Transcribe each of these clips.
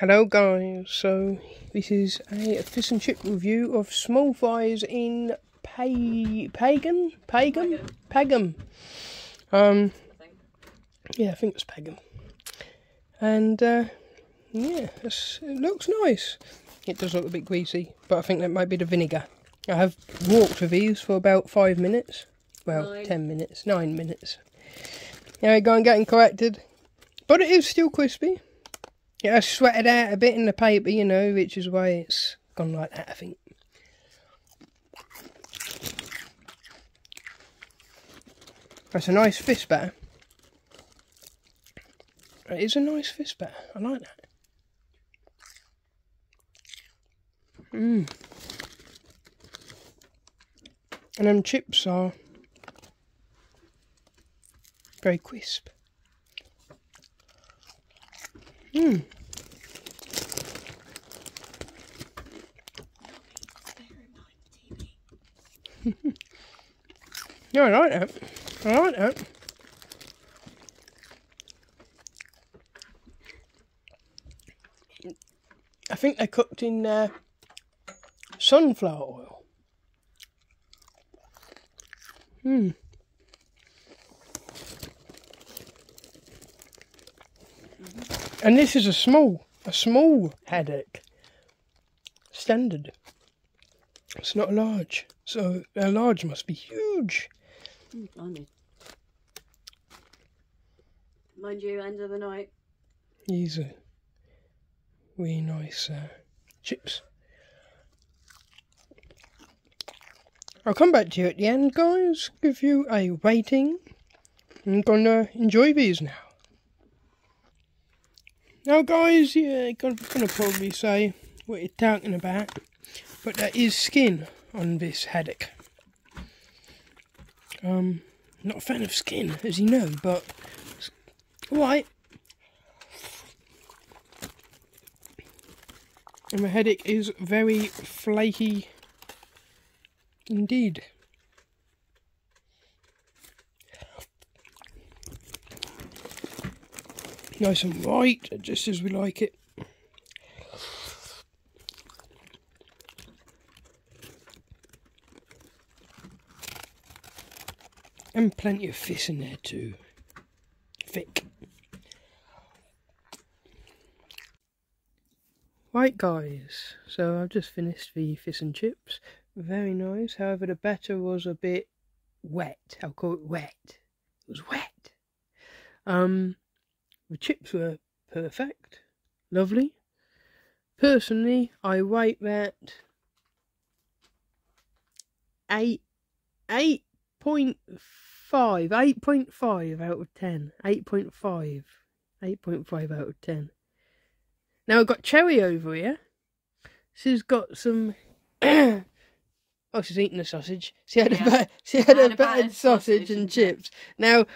Hello guys, so this is a fish and chip review of small fries in pa- Pagan? Pagan? Pagan. Um, yeah, I think it's Pagan. And uh, yeah, it looks nice. It does look a bit greasy, but I think that might be the vinegar. I have walked with these for about five minutes. Well, nine. ten minutes, nine minutes. There we go, I'm getting corrected. But it is still crispy. Yeah, I sweated out a bit in the paper, you know, which is why it's gone like that, I think. That's a nice fish batter. It is a nice fish batter. I like that. Mmm. And them chips are very crisp. Mmm. yeah, I like that. I like that. I think they're cooked in uh, sunflower oil. Hmm. And this is a small, a small haddock. Standard. It's not large. So a large must be huge. Mm, Mind you, end of the night. These are really nice uh, chips. I'll come back to you at the end, guys. Give you a rating. I'm gonna enjoy these now. Now, guys, yeah, I'm gonna probably say what you're talking about, but there is skin on this haddock. Um, not a fan of skin, as you know, but alright. And the haddock is very flaky indeed. Nice and white, just as we like it. And plenty of fish in there too. Thick. Right guys, so I've just finished the fish and chips. Very nice, however the batter was a bit wet. I'll call it wet. It was wet. Um, the chips were perfect. Lovely. Personally, I rate that 8, 8.5, 8.5 out of 10. 8.5. 8.5 out of 10. Now I've got Cherry over here. She's got some. oh, she's eating a sausage. She had yeah. a she had, had a battered sausage, sausage and chips. Now,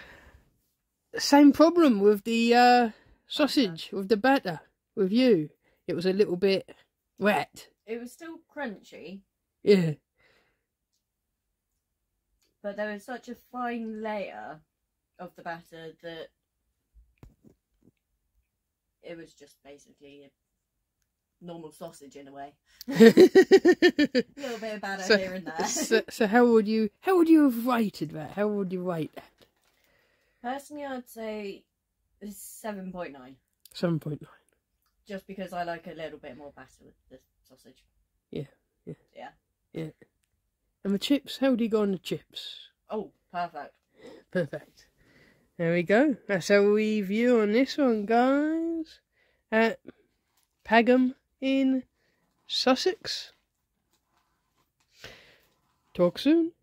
same problem with the uh, sausage, with the batter, with you. It was a little bit wet. It was still crunchy. Yeah. But there was such a fine layer of the batter that it was just basically a normal sausage in a way. a little bit of batter so, here and there. so, so how would you how would you have rated that? How would you rate that? Personally, I'd say seven point nine. Seven point nine. Just because I like a little bit more batter with the sausage. Yeah, yeah, yeah, yeah. And the chips? How do you go on the chips? Oh, perfect. Perfect. There we go. That's how review on this one, guys. At Pagham in Sussex. Talk soon.